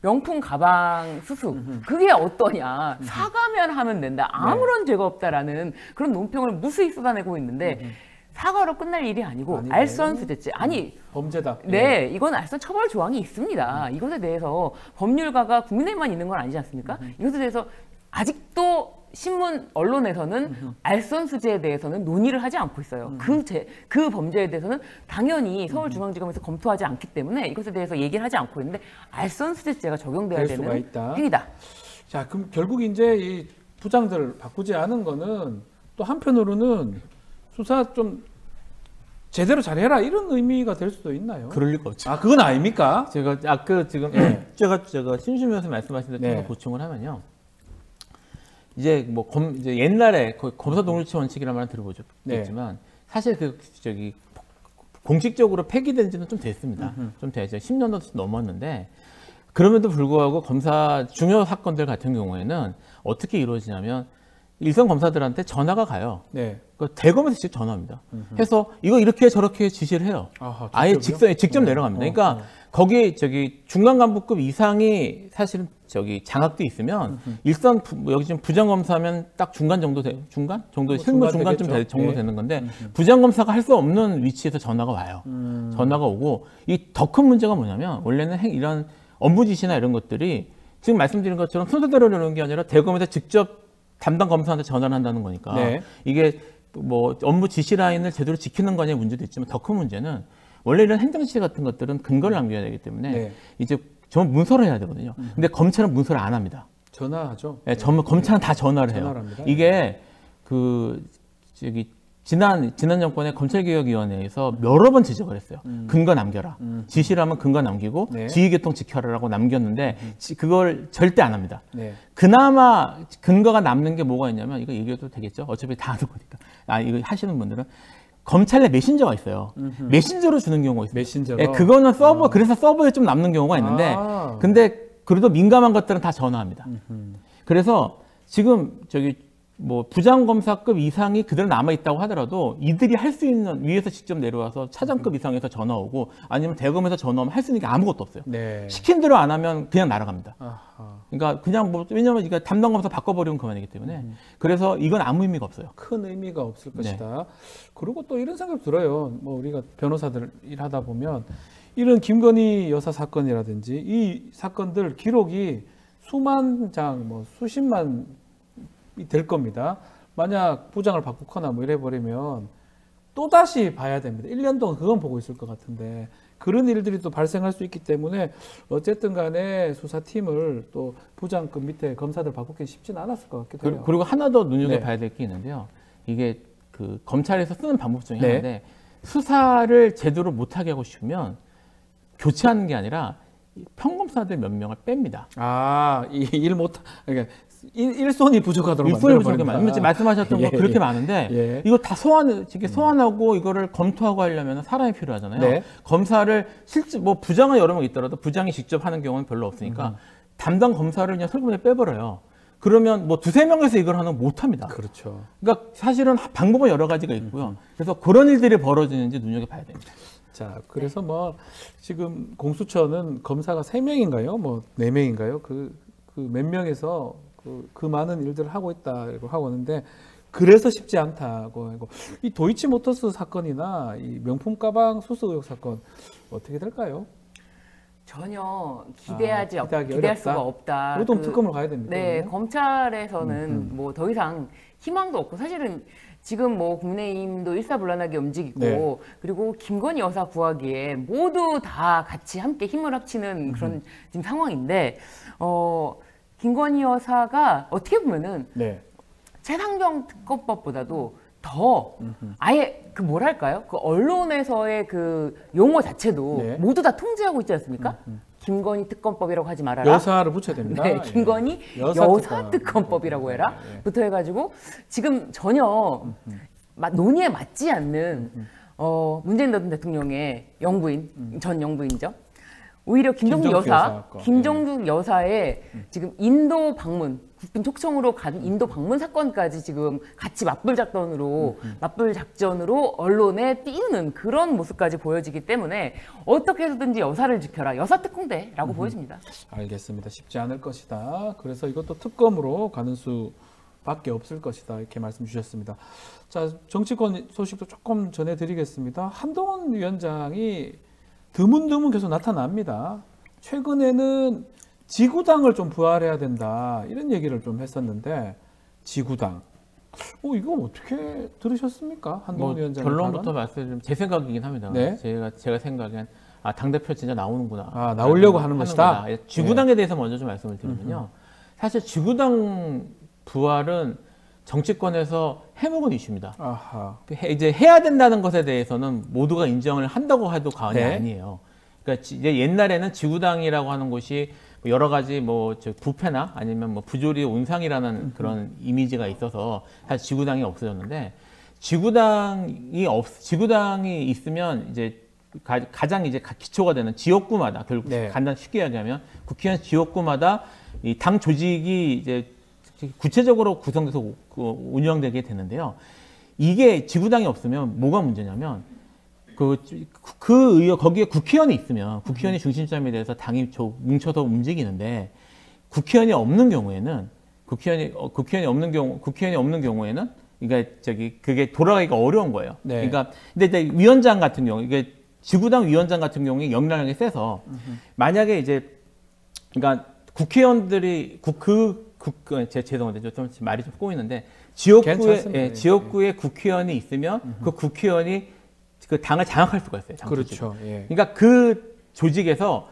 명품 가방 수수 그게 어떠냐 사과면 하면 된다 아무런 죄가 없다라는 그런 논평을 무수히 쏟아내고 있는데 사과로 끝날 일이 아니고 아니고. 알선 수재죄 아니 범죄다. 예. 네, 이건 알선 처벌 조항이 있습니다. 이것에 대해서 법률가가 국민의힘만 있는 건 아니지 않습니까? 이것에 대해서 아직도 신문 언론에서는 알선 수재에 대해서는 논의를 하지 않고 있어요. 그, 제, 그 범죄에 대해서는 당연히 서울중앙지검에서 검토하지 않기 때문에 이것에 대해서 얘기를 하지 않고 있는데 알선 수재죄가 적용돼야 되는 있다. 행위다. 자, 그럼 결국 이제 이 부장들 바꾸지 않은 거는 또 한편으로는 수사 좀 제대로 잘해라 이런 의미가 될 수도 있나요? 그럴 리가 없죠. 아, 그건 아닙니까? 제가 아까 지금 네. 제가 제가 신주면서 말씀하신 대로 네. 좀 보충을 하면요. 이제 뭐 검 이제 옛날에 검사 동일치 원칙이라는 말을 들어보셨겠지만 사실 그 저기 공식적으로 폐기된 지는 좀 됐습니다. 좀 되죠. 10년도 넘었는데 그럼에도 불구하고 검사 중요 사건들 같은 경우에는 어떻게 이루어지냐면 일선 검사들한테 전화가 가요. 네. 그 대검에서 직접 전화합니다. 해서 이거 이렇게 저렇게 지시를 해요. 아하, 아예? 직선 직접 어, 내려갑니다. 어, 그러니까 어. 거기 저기 중간 간부급 이상이 사실은 저기 장악돼 있으면 일선 부, 뭐 여기 지금 부장 검사면 딱 중간 정도 돼 중간 정도 뭐 실무 중간 중간쯤 되겠죠. 되, 정도 예. 되는 건데 부장 검사가 할 수 없는 위치에서 전화가 와요. 음. 전화가 오고 이 더 큰 문제가 뭐냐면 원래는 행, 이런 업무 지시나 이런 것들이 지금 말씀드린 것처럼 순서대로 이러는 게 아니라 대검에서 직접 담당 검사한테 전화를 한다는 거니까 네. 이게 뭐 업무 지시 라인을 제대로 지키는 거냐의 문제도 있지만 더 큰 문제는 원래 이런 행정 지시 같은 것들은 근거를 남겨야 되기 때문에 네. 이제 전 문서를 해야 되거든요. 근데 검찰은 문서를 안 합니다. 전화하죠. 예, 전 검찰은 다 전화를 해요. 전화를 합니다. 이게 그 저기 지난 지난 정권의 검찰개혁위원회에서 여러 번 지적을 했어요. 근거 남겨라. 지시라면 근거 남기고 네. 지휘계통 지켜라라고 남겼는데 지- 그걸 절대 안 합니다. 네. 그나마 근거가 남는 게 뭐가 있냐면 이거 얘기해도 되겠죠? 어차피 다 아는 거니까. 아 이거 하시는 분들은 검찰 내 메신저가 있어요. 음흠. 메신저로 주는 경우가 있어요. 메신저로. 예, 그거는 서버 그래서 서버에 좀 남는 경우가 있는데 아. 근데 그래도 민감한 것들은 다 전화합니다. 음흠. 그래서 지금 저기 뭐 부장검사급 이상이 그대로 남아 있다고 하더라도 이들이 할 수 있는 위에서 직접 내려와서 차장급 이상에서 전화 오고 아니면 대검에서 전화 오면 할 수 있는 게 아무것도 없어요. 네. 시킨 대로 안 하면 그냥 날아갑니다. 아하. 그러니까 그냥 뭐 왜냐면 이거 담당 검사 바꿔버리면 그만이기 때문에 그래서 이건 아무 의미가 없어요. 큰 의미가 없을 네. 것이다. 그리고 또 이런 생각 들어요. 뭐 우리가 변호사들 일하다 보면 이런 김건희 여사 사건이라든지 이 사건들 기록이 수만 장, 뭐 수십만이 될 겁니다. 만약 부장을 바꾸거나 뭐 이래 버리면 또 다시 봐야 됩니다. 1년 동안 그건 보고 있을 것 같은데 그런 일들이 또 발생할 수 있기 때문에 어쨌든 간에 수사팀을 또 부장급 밑에 검사들 바꾸기 쉽지는 않았을 것 같기도 해요. 그- 그리고 하나 더 눈여겨 네. 봐야 될게 있는데요. 이게 그 검찰에서 쓰는 방법 중에 네. 하나인데 수사를 제대로 못하게 하고 싶으면 교체하는 게 아니라 평검사들 몇 명을 뺍니다. 아, 이일 못, 그러니까 일, 일손이 부족하도록 만들어버린다. 부족해 많 말씀하셨던 거 예, 그렇게 예. 많은데 예. 이거 다 소환 이게 소환하고 이거를 검토하고 하려면 사람이 필요하잖아요. 네. 검사를 실제 뭐 부장은 여러 명 있더라도 부장이 직접 하는 경우는 별로 없으니까 음. 담당 검사를 그냥 설문에 빼버려요. 그러면 뭐 두세 명에서 이걸 하는 건 못합니다. 그렇죠. 그러니까 사실은 방법은 여러 가지가 있고요. 그래서 그런 일들이 벌어지는지 눈여겨봐야 됩니다. 자, 그래서 뭐 지금 공수처는 검사가 세 명인가요? 뭐 네 명인가요? 그 그 몇 명에서 그, 그 많은 일들을 하고 있다고 하고 있는데 그래서 쉽지 않다고 하고 이 도이치모터스 사건이나 이 명품 가방 수수 의혹 사건 어떻게 될까요? 전혀 기대하지 아, 없- 기대하기 기대할 어렵다. 수가 없다. 그것도 그- 특검으로 가야 됩니다. 네, 그러면? 검찰에서는 뭐더 이상 희망도 없고 사실은 지금 뭐 국민의힘도 일사불란하게 움직이고 네. 그리고 김건희 여사 구하기에 모두 다 같이 함께 힘을 합치는 그런 지금 상황인데 어 김건희 여사가 어떻게 보면은 네. 최상병 특검법보다도 더 아예 그 뭐랄까요? 그 언론에서의 그 용어 자체도 네. 모두 다 통제하고 있지 않습니까? 김건희 특검법이라고 하지 말아라. 여사를 붙여야 됩니다. 네, 예. 김건희 여사 여사, 특검. 특검 법이라고 해라. 예, 예. 부터 해가지고 지금 전혀 마- 논의에 맞지 않는 어, 문재인 전 대통령의 영부인 전 영부인죠. 오히려 김정숙 여사, 여사 거. 김정숙 여사의 지금 인도 방문, 국빈 초청으로 간 인도 방문 사건까지 지금 같이 맞불 작전으로 맞불 작전으로 언론에 띄우는 그런 모습까지 보여지기 때문에 어떻게 해서든지 여사를 지켜라, 여사 특공대라고 보여집니다. 알겠습니다. 쉽지 않을 것이다. 그래서 이것도 특검으로 가는 수 밖에 없을 것이다. 이렇게 말씀 주셨습니다. 자, 정치권 소식도 조금 전해드리겠습니다. 한동훈 위원장이 드문드문 계속 나타납니다. 최근에는 지구당을 좀 부활해야 된다. 이런 얘기를 좀 했었는데 지구당. 어, 이거 어떻게 들으셨습니까? 한동훈 뭐 위원장. 결론부터 말씀드리면 제 생각이긴 합니다. 네. 제가 제가 생각엔 아, 당 대표 진짜 나오는구나. 아, 나오려고 하는 것이다? 거다. 예, 지구당에 대해서 먼저 좀 말씀을 드리면요. 사실 지구당 부활은 정치권에서 해먹은 이슈입니다. 아하. 그 해- 이제 해야 된다는 것에 대해서는 모두가 인정을 한다고 해도 과언이 네. 아니에요. 그러니까 지- 이제 옛날에는 지구당이라고 하는 곳이 뭐 여러 가지 뭐저 부패나 아니면 뭐 부조리 온상이라는 그런 이미지가 있어서 사실 지구당이 없어졌는데 지구당이 없 지구당이 있으면 이제 가, 장 이제 가- 기초가 되는 지역구마다 결국 네. 간단 쉽게 이야기하면 국회의원 지역구마다 이 당 조직이 이제 구체적으로 구성돼서 우- 그 운영되게 되는데요. 이게 지구당이 없으면 뭐가 문제냐면 그, 그 의원, 거기에 국회의원이 있으면 국회의원이 중심점에 대해서 당이 저 뭉쳐서 움직이는데 국회의원이 없는 경우에는 국회의원이, 어, 국회의원이 없는 경우, 국회의원이 없는 경우에는 그러니까 저기 그게 돌아가기가 어려운 거예요. 네. 그러니까 근데 이제 위원장 같은 경우 이게 지구당 위원장 같은 경우에 영향력이 세서 만약에 이제 그러니까 국회의원들이 국, 그, 국, 그, 제, 죄송한데 좀 말이 좀 꼬이는데 지역구에, 괜찮습니다. 예, 지역구에 국회의원이 있으면 그 국회의원이 그 당을 장악할 수가 있어요. 당. 그렇죠. 예. 그러니까 그 조직에서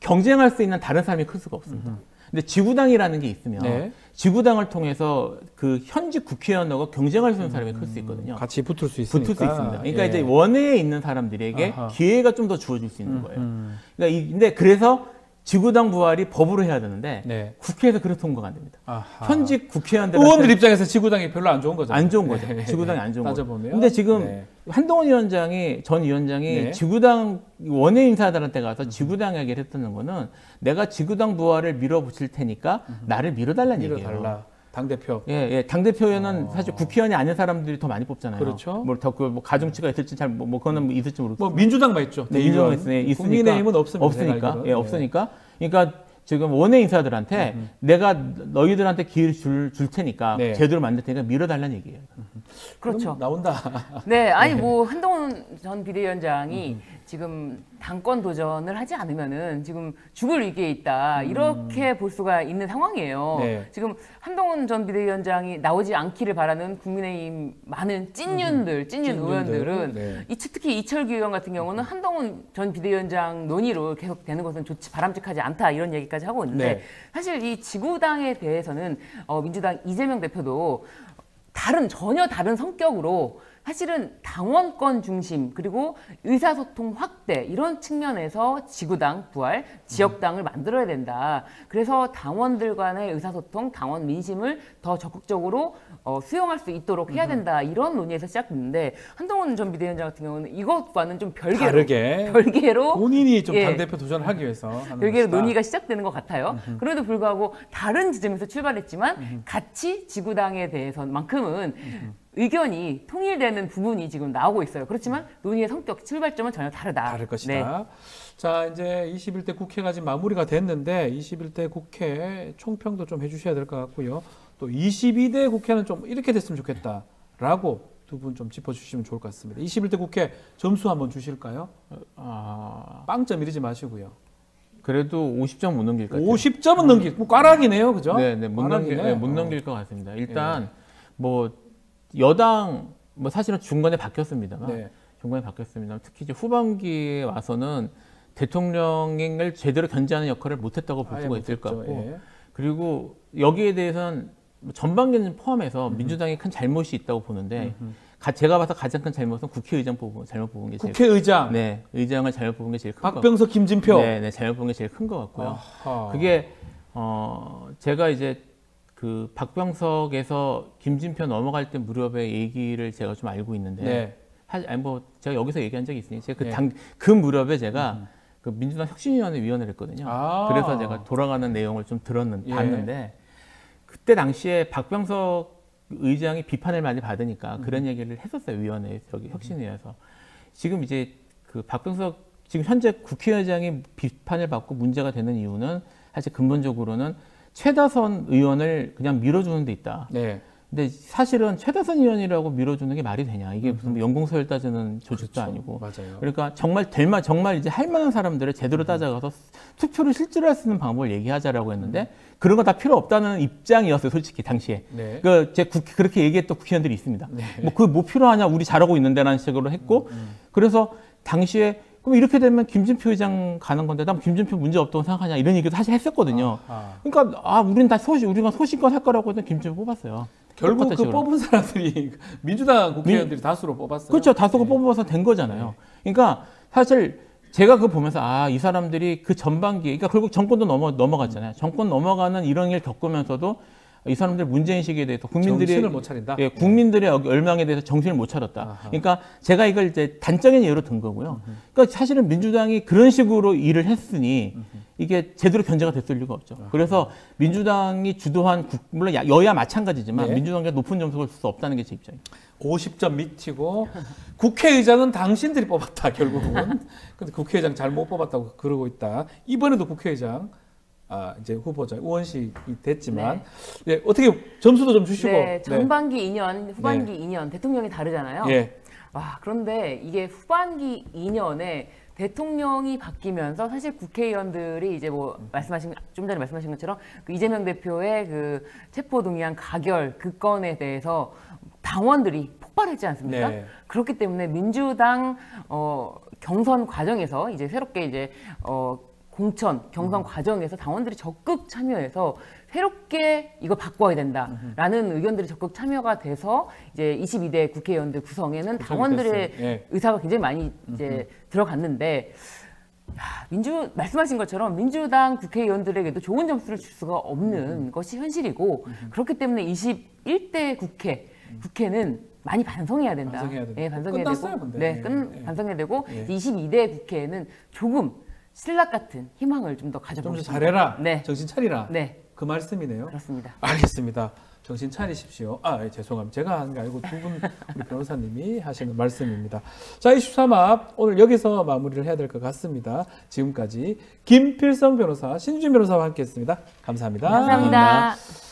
경쟁할 수 있는 다른 사람이 클 수가 없습니다. 근데 지구당이라는 게 있으면 네. 지구당을 통해서 그 현직 국회의원하고 경쟁할 수 있는 사람이 클수 있거든요. 같이 붙을 수 있으니까. 붙을 수 있습니다. 그러니까 예. 이제 원외에 있는 사람들에게 아하. 기회가 좀 더 주어질 수 있는 거예요. 음. 그러니까 이, 근데 그래서 지구당 부활이 법으로 해야 되는데 네. 국회에서 그래서 통과가 안 됩니다. 아하. 현직 국회의원들 의원들 입장에서 지구당이 별로 안 좋은 거죠. 안 좋은 거죠. 지구당이 안 좋은 거죠. 따져보면. 근데 지금 네. 한동훈 위원장이 전 위원장이 네. 지구당 원외 인사들한테 가서 지구당 이야기를 했다는 거는 내가 지구당 부활을 밀어붙일 테니까 나를 밀어달라는 얘기예요. 밀어달라. 당 대표. 예, 예. 당대표에는 어. 사실 국회의원이 아닌 사람들이 더 많이 뽑잖아요. 그렇죠. 뭐더그뭐 가중치가 있을지 잘뭐 그거는 뭐 있을지 모르겠고. 뭐 민주당만 있죠. 네. 민주당은 있으니- 있으니까 국민의힘은 없습니다. 없으니까. 예, 없으니까. 그러니까 지금 원외 인사들한테 내가 너희들한테 기회를 줄, 줄 테니까 네. 제대로 만들 테니까 밀어달라는 얘기예요. 그렇죠. 나온다. 네, 아니 뭐 한동훈 전 비대위원장이 지금 당권 도전을 하지 않으면은 지금 죽을 위기에 있다 이렇게 볼 수가 있는 상황이에요. 네. 지금 한동훈 전 비대위원장이 나오지 않기를 바라는 국민의힘 많은 찐윤들, 찐윤 찐윤들. 의원들은 네. 이 특히 이철규 의원 같은 경우는 한동훈 전 비대위원장 논의로 계속 되는 것은 좋지 바람직하지 않다 이런 얘기까지 하고 있는데 네. 사실 이 지구당에 대해서는 어, 민주당 이재명 대표도 다른 전혀 다른 성격으로 사실은 당원권 중심 그리고 의사소통 확대 이런 측면에서 지구당 부활 지역당을 만들어야 된다. 그래서 당원들 간의 의사소통, 당원 민심을 더 적극적으로 어, 수용할 수 있도록 해야 된다. 이런 논의에서 시작됐는데 한동훈 전 비대위원장 같은 경우는 이것과는 좀 별개로 다르게 별개로 본인이 좀 예. 당대표 도전하기 위해서 하는 별개로. 논의가 시작되는 것 같아요. 그럼에도 불구하고 다른 지점에서 출발했지만 같이 지구당에 대해서만큼은 의견이 통일되는 부분이 지금 나오고 있어요. 그렇지만 논의의 성격, 출발점은 전혀 다르다. 다를 것이다. 네. 자, 이제 21대 국회가 지금 마무리가 됐는데 21대 국회 총평도 좀 해주셔야 될 것 같고요. 또 22대 국회는 좀 이렇게 됐으면 좋겠다라고 두 분 좀 짚어주시면 좋을 것 같습니다. 21대 국회 점수 한번 주실까요? 아, 빵점 이러지 마시고요. 그래도 50점 못 넘길 것 같아요. 50점은 넘기, 뭐 꽈락이네요, 그죠? 네, 네, 못 넘길. 네, 못 어. 넘길 것 같습니다. 일단 뭐 여당 뭐 사실은 중간에 바뀌었습니다만 네. 중간에 바뀌었습니다. 특히 이제 후반기에 와서는 대통령을 제대로 견제하는 역할을 못했다고 볼 수가 있을 것. 같고 예. 그리고 여기에 대해서는 뭐 전반기는 포함해서 민주당이 큰 잘못이 있다고 보는데 가- 제가 봐서 가장 큰 잘못은 국회의장 뽑은 잘못 뽑은 게 제일 국회의장 네 의장을 잘못 뽑은 게 제일 큰것 같고 박병석, 김진표. 네, 네 잘못 뽑은 게 제일 큰 것 같고요. 아하. 그게 어 제가 이제 그 박병석에서 김진표 넘어갈 때 무렵의 얘기를 제가 좀 알고 있는데 네. 사 아니 뭐 제가 여기서 얘기한 적이 있으니 제가 네. 그당그 무렵에 제가 그 민주당 혁신위원회 위원회를 했거든요. 아. 그래서 제가 돌아가는 내용을 좀 들었는 예. 봤는데 그때 당시에 박병석 의장이 비판을 많이 받으니까 음. 그런 얘기를 했었어요 위원회 저기 혁신위에서 지금 이제 그 박병석 지금 현재 국회의장이 비판을 받고 문제가 되는 이유는 사실 근본적으로는 최다선 의원을 그냥 밀어주는 데 있다. 네. 근데 사실은 최다선 의원이라고 밀어주는 게 말이 되냐? 이게 무슨 뭐 연공서열 따지는 조직도 그렇죠. 아니고. 맞아요. 그러니까 정말 될만 정말 이제 할 만한 사람들을 제대로 따져가서 투표를 실제로 할 수 있는 방법을 얘기하자라고 했는데 그런 거 다 필요 없다는 입장이었어요, 솔직히 당시에. 네. 그 제 국회 그렇게 얘기했던 국회의원들이 있습니다. 뭐그 뭐 필요하냐? 우리 잘하고 있는데라는 식으로 했고 그래서 당시에 그럼 이렇게 되면 김진표 의장 가는 건데 난 김진표 문제 없다고 생각하냐 이런 얘기도 사실 했었거든요. 아. 그러니까 아 우리는 다 소신 우리가 소신껏 할 거라고 해서 김진표 뽑았어요. 결국 그 식으로. 뽑은 사람들이 민주당 국회의원들이 다수로 뽑았어요. 그렇죠. 다수가 네. 뽑아서 된 거잖아요. 그러니까 사실 제가 그거 보면서 아 이 사람들이 그 전반기 그러니까 결국 정권도 넘어 넘어갔잖아요. 정권 넘어가는 이런 일 겪으면서도 이 사람들 문제 인식에 대해서 국민들이 정신을 못 차린다. 예, 국민들의 열망에 대해서 정신을 못 차렸다. 아하. 그러니까 제가 이걸 이제 단적인 예로 든 거고요. 그러니까 사실은 민주당이 그런 식으로 일을 했으니 이게 제대로 견제가 됐을 리가 없죠. 그래서 민주당이 주도한 국, 물론 야- 여야 마찬가지지만 네. 민주당이 높은 점수를 줄 수 없다는 게 제 입장입니다. 50점 미치고 국회의장은 당신들이 뽑았다 결국은. 근데 국회의장 잘 못 뽑았다고 그러고 있다. 이번에도 국회의장 아 이제 후보자 의원식이 됐지만 예, 어떻게 점수도 좀 주시고. 네, 전반기 2년, 후반기 네. 2년 대통령이 다르잖아요. 예. 와, 그런데 이게 후반기 2년에 대통령이 바뀌면서 사실 국회의원들이 이제 뭐 말씀하신 좀 전에 말씀하신 것처럼 그 이재명 대표의 그 체포 동의안 가결 그 건에 대해서 당원들이 폭발했지 않습니까? 네. 그렇기 때문에 민주당 어 경선 과정에서 이제 새롭게 이제 어 공천 경선 과정에서 당원들이 적극 참여해서 새롭게 이거 바꿔야 된다라는 의견들이 적극 참여가 돼서 이제 22대 국회의원들 구성에는 당원들의. 예. 의사가 굉장히 많이 이제 들어갔는데 민주 말씀하신 것처럼 민주당 국회의원들에게도 좋은 점수를 줄 수가 없는 음. 것이 현실이고 그렇기 때문에 21대 국회 국회는 많이 반성해야 된다. 반성해야 된다. 예, 반성해야 끝났어요, 되고, 근데. 네, 예, 끝, 예. 반성해야 되고 예. 22대 국회에는 조금 신락 같은 희망을 좀더좀 가져보고 더 싶습니다. 잘해라. 네, 정신 차리라. 네, 그 말씀이네요. 그렇습니다. 알겠습니다. 정신 차리십시오. 아, 예, 죄송합니다. 제가 하는 게 아니고 두 분 우리 변호사님이 하시는 말씀입니다. 자, 23합 오늘 여기서 마무리를 해야 될 것 같습니다. 지금까지 김필성 변호사, 신준 변호사와 함께했습니다 감사합니다. 감사합니다.